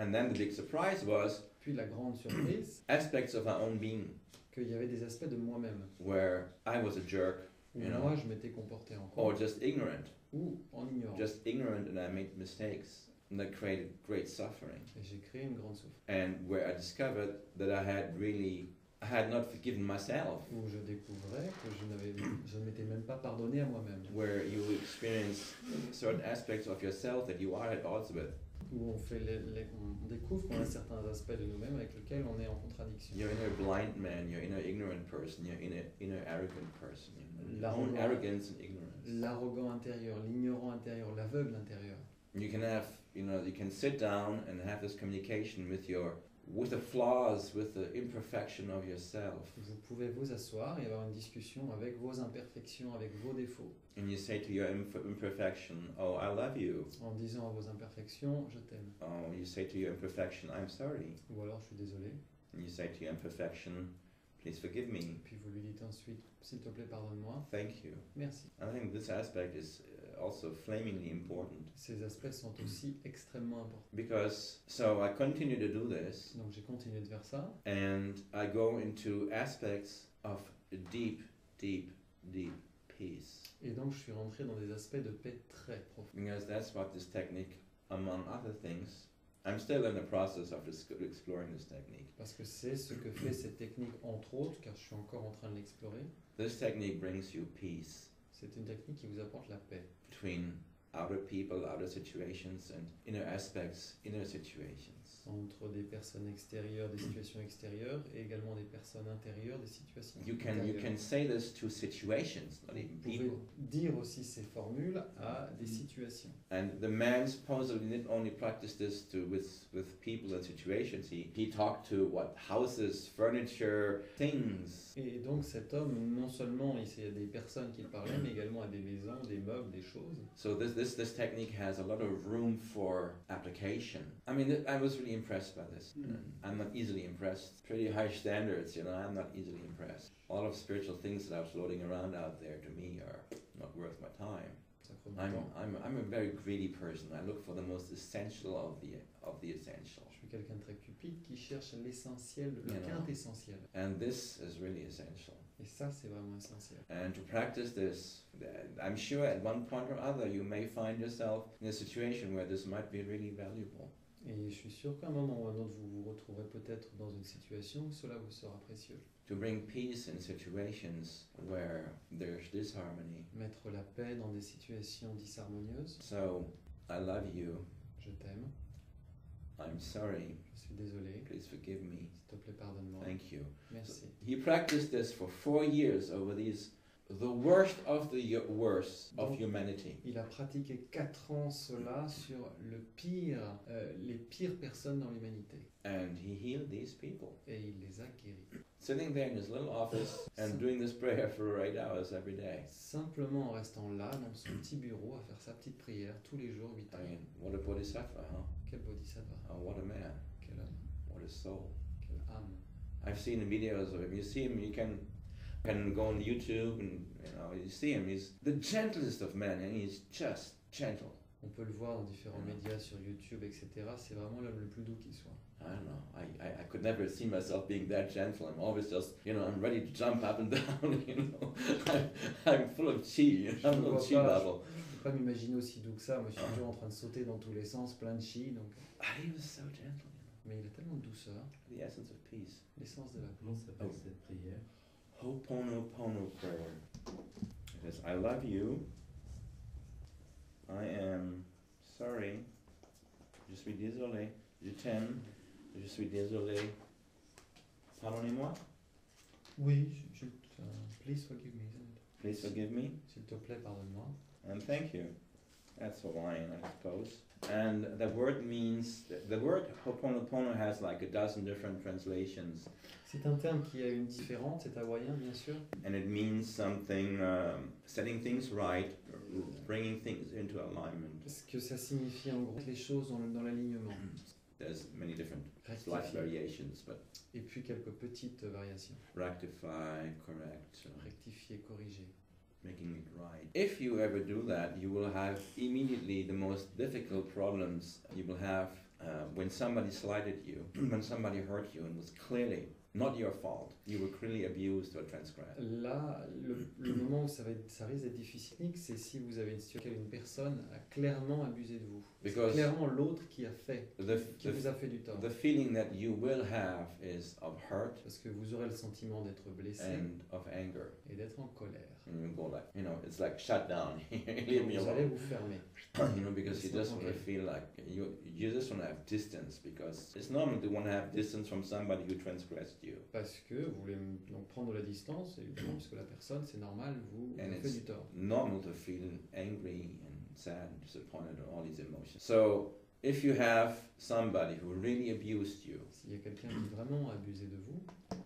And then the big surprise was Puis la grande surprise, aspects of our own being qu'il y avait des aspects de moi-même, where I was a jerk où You know. moi je m'étais comporté en or just ignorant, ou en ignorant. just ignorant, and I made mistakes and that created great suffering. Et j'ai créé une grande souffrance, And where I discovered that I had really, I had not forgiven myself. où je découvrais que je n'avais, je ne m'étais même pas pardonné à moi-même, Where you experience certain aspects of yourself that you are at odds with. Où on, fait les- les- on découvre qu'on a certains aspects de nous-mêmes avec lesquels on est en contradiction. Your inner blind man, your inner ignorant person, your inner inner arrogant person. L'arrogant intérieur, l'ignorant intérieur, l'aveugle intérieur. You can have, you know, you can sit down and have this communication with your, with the flaws, with the imperfection of yourself, Vous pouvez vous asseoir et avoir une discussion avec vos imperfections, avec vos défauts, and you say to your imp- imperfection, "Oh, I love you." en disant à vos imperfections je t'aime, Oh, you say to your imperfection, "I'm sorry," ou alors je suis désolé, and you say to your imperfection, "Please forgive me." puis vous lui dites ensuite s'il te plaît pardonne-moi, Thank you. merci. I think this aspect is also flamingly important Ces aspects sont aussi extrêmement importants. because so I continue to do this, Donc j'ai continué de faire ça and I go into aspects of deep, deep, deep peace. et donc je suis rentré dans des aspects de paix très profonds. Because that's what this technique, among other things, I'm still in the process of exploring this technique. Parce que c'est ce que fait cette technique entre autres, car je suis encore en train de l'explorer. This technique brings you peace C'est une technique qui vous apporte la paix between outer people, outer situations, and inner aspects, inner situations. Entre des personnes extérieures, des situations extérieures, et également des personnes intérieures, des situations You can you intérieures. can say this to situations, not even Vous pouvez people. dire aussi ces formules à des situations. And the man supposedly didn't only practice this to with with people and situations. He he talked to what houses, furniture, things. Et donc cet homme, non seulement il à des personnes qu'il parlait, mais également à des maisons, des meubles, des choses. So this this this technique has a lot of room for application. I mean, I was really impressed by this. Mm. I'm not easily impressed. Pretty high standards, you know. I'm not easily impressed. A lot of spiritual things that are floating around out there to me are not worth my time. I'm. I'm I'm a very greedy person. I look for the most essential of the of the essential. Je suis quelqu'un de très cupide qui cherche l'essentiel, le You know. quintessentiel. And this is really essential. Et ça, c'est vraiment essentiel. And to practice this, I'm sure at one point or other you may find yourself in a situation where this might be really valuable. Et je suis sûr qu'à un moment ou à un autre, vous vous retrouverez peut-être dans une situation où cela vous sera précieux. To bring peace in situations where there's disharmony. Mettre la paix dans des situations disharmonieuses. So, I love you. Je t'aime, I'm sorry. je suis désolé, Please forgive me. s'il te plaît, pardonne-moi. Thank you. Merci. He practiced this for four years over these, the worst of the worst of Donc- humanity. Il a pratiqué 4 ans cela sur le pire, euh, les pires personnes dans l'humanité. And he healed these people. Et il les a guéris. Sitting there in his little office and doing this prayer for eight hours every day. Simplement en restant là, dans son petit bureau, à faire sa petite prière tous les jours, 8 I heures. mean, what a bodhisattva, huh? Quel bodhisattva, Oh, what a man. quel homme, What a soul. quelle âme. I've seen the videos of him. You see him, you can can go on YouTube and you know you see him. He's the gentlest of men, and he's just gentle. On peut le voir dans différents médias sur YouTube, etc. C'est vraiment l'homme le plus doux qui soit. I don't know. I, I, I could never see myself being that gentle. I'm always just you know I'm ready to jump up and down. You know, I'm, I'm full of chi. You know, I'm a little chi bubble. Je peux pas m'imaginer aussi doux que ça. Moi, je suis toujours en train de sauter dans tous les sens, plein de chi. Donc... Ah, He was so gentle. Mais il a tellement de douceur, You know, the essence of peace. l'essence de la Comment s'appelle Oh. cette prière? Ho'oponopono prayer. It says, I love you. I am sorry. Je suis désolé. Je t'aime. Je suis désolé. Pardonnez-moi. Oui, je, je- euh, please forgive me. Please forgive me. S'il te plaît, pardonne-moi. And thank you. That's Hawaiian, I suppose. And the word means, the word Ho'oponopono has like a dozen different translations. C'est un terme qui a une différente, c'est hawaïen bien sûr. And it means something, um, setting things right, bringing things into alignment. Ce que ça signifie en gros, les choses dans, dans l'alignement. There's many different slight variations, but Et puis quelques petites variations. rectify, correct, Rectifier, corriger. Making it right. If you ever do that, you will have immediately the most difficult problems you will have uh, when somebody slighted you, when somebody hurt you and was clearly not your fault. You were clearly abused or transgressed. Là, le, le moment où ça, va être, ça risque d'être difficile, c'est si vous avez une situation où une personne a clairement abusé de vous. C'est Because clairement l'autre qui a fait, the, qui the, vous a fait du tort. the feeling that you will have is of hurt Parce que vous aurez le sentiment d'être blessé and of anger. et d'être en colère. And you go like, you know, it's like shut down. Leave me Vous allez vous fermer. you know, because you just want to feel like you you just want to have distance because it's normal to want to have distance from somebody who transgressed you. Parce que vous voulez donc prendre la distance, évidemment, parce que la personne, c'est normal, vous, And vous fait du tort. normal to feel angry and sad, disappointed, all these emotions. So if you have somebody who really abused you, S'il y a quelqu'un qui vraiment a abusé de vous,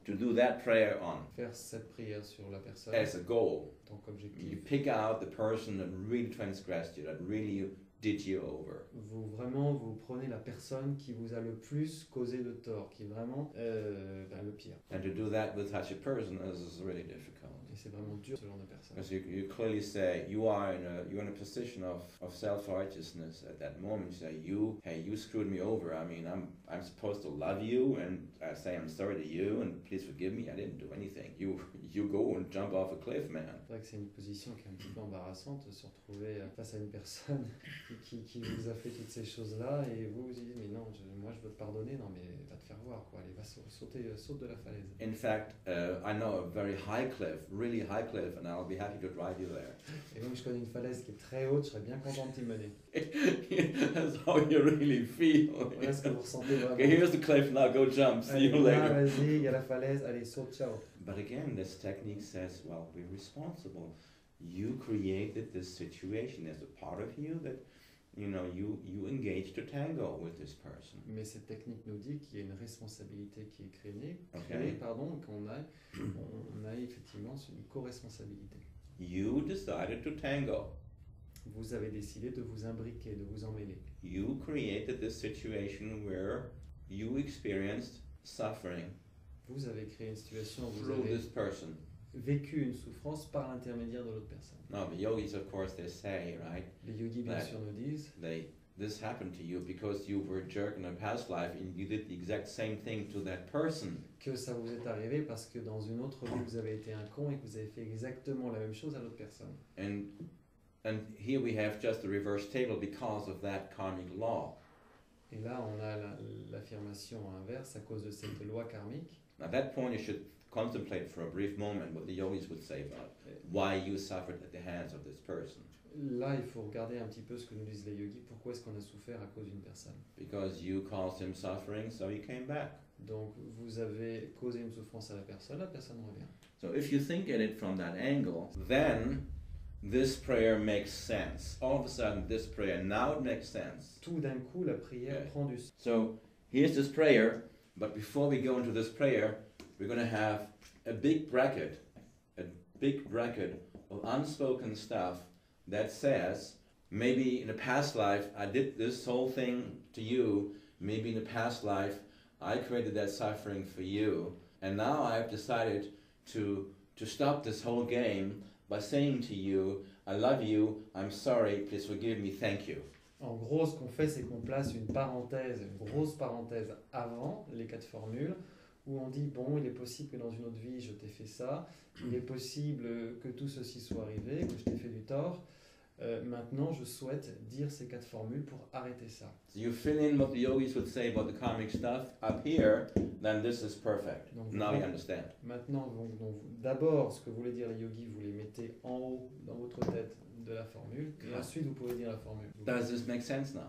to do that prayer on faire cette prière sur la personne, as a goal, en tant you pick out the person that really transgressed you, that really did you over? vous vraiment vous prenez la personne qui vous a le plus causé de tort, qui est vraiment euh, ben, le pire. And to do that with such a person is really difficult. Et c'est vraiment dur ce genre de personne. Because you, you clearly say you are in a you're in a position of, of self righteousness at that moment. You say you hey you screwed me over. I mean I'm I'm supposed to love you and I say I'm sorry to you and please forgive me. I didn't do anything. You you go and jump off a cliff, man. C'est vrai que c'est une position qui est un petit peu embarrassante de se retrouver euh, face à une personne qui, qui, qui vous a fait toutes ces choses-là et vous vous dites mais non, je- moi je veux te pardonner, non mais va te faire voir quoi, allez va sau- sauter, euh, saute de la falaise. In fact, uh, I know a very high cliff, really high cliff, and I'll be happy to drive you there. Et donc je connais une falaise qui est très haute, je serais bien content de t'y mener. That's how you really feel. Voilà ce que vous ressentez vraiment. Okay, here's the cliff. Now go jump. See Allez, you later. vas-y, il y a la falaise, allez saute, ciao. But again, this technique says, well, we're responsible. You created this situation as a part of you that, you know, you, you engaged to tango with this person. Mais cette technique nous dit qu'il y a une responsabilité qui est créée, créée pardon, qu'on a, on a effectivement une co-responsabilité. You decided to tango. Vous avez décidé de vous imbriquer, de vous emmêler. You created this situation where you experienced suffering Vous avez créé une situation où vous avez this person. Vécu une souffrance par l'intermédiaire de l'autre personne. Now, the yogis, of course, they say, right, Les yogis, bien sûr, nous disent they this happened to you because you were a jerk in a past life and you did the exact same thing to that person. que ça vous est arrivé parce que dans une autre vie, vous avez été un con et que vous avez fait exactement la même chose à l'autre personne. And and here we have just the reverse table because of that karmic law. Et là, on a la- l'affirmation inverse à cause de cette loi karmique. At that point, you should contemplate for a brief moment what the yogis would say about why you suffered at the hands of this person. Là, il faut regarder un petit peu ce que nous disent les yogis. Pourquoi est-ce qu'on a souffert à cause d'une personne? Because you caused him suffering, so he came back. Donc, vous avez causé une souffrance à la personne, la personne revient. So if you think at it from that angle, then this prayer makes sense. All of a sudden, this prayer now it makes sense. Tout d'un coup, la prière Ouais. prend du sens. So here's this prayer, but before we go into this prayer, we're going to have a big bracket, a big bracket of unspoken stuff that says, maybe in a past life I did this whole thing to you, maybe in a past life I created that suffering for you, and now I've decided to to stop this whole game by saying to you, I love you, I'm sorry, please forgive me, thank you. En gros, ce qu'on fait, c'est qu'on place une parenthèse, une grosse parenthèse avant les quatre formules, où on dit bon, il est possible que dans une autre vie, je t'ai fait ça, il est possible que tout ceci soit arrivé, que je t'ai fait du tort. Euh, maintenant, je souhaite dire ces quatre formules pour arrêter ça. So you fill in what the yogis would say about the karmic stuff up here, then this is perfect. Donc, Now vous- you understand. Maintenant, d'abord, ce que voulaient dire les yogis, vous les mettez en haut dans votre tête de la formule, et ensuite vous pouvez dire la formule. Does this make sense now?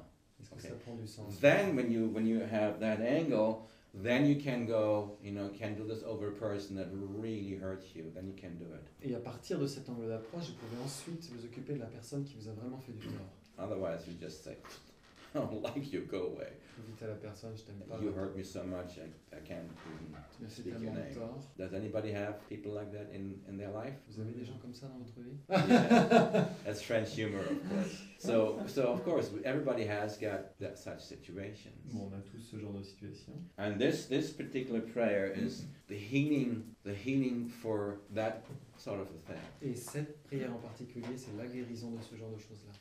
Est-ce que Okay. ça prend du sens? Then when you when you have that angle, then you can go, you know, can do this over a person that really hurts you. Then you can do it. Et à partir de cet angle d'approche, vous pouvez ensuite vous occuper de la personne qui vous a vraiment fait du tort. Otherwise, you just say, don't like you, go away. Vous dites à la personne, je t'aime pas. You hurt me so much, I, I can't even speak your name. tort. Does anybody have people like that in, in their life? Vous avez des gens comme ça dans votre vie? Yeah. That's French humor, of course. So, so of course, everybody has got that such situations. Bon, on a tous ce genre de situation. And this this particular prayer is the healing, the healing for that sort of a thing. Et cette prière en particulier, c'est la guérison de ce genre de choses-là.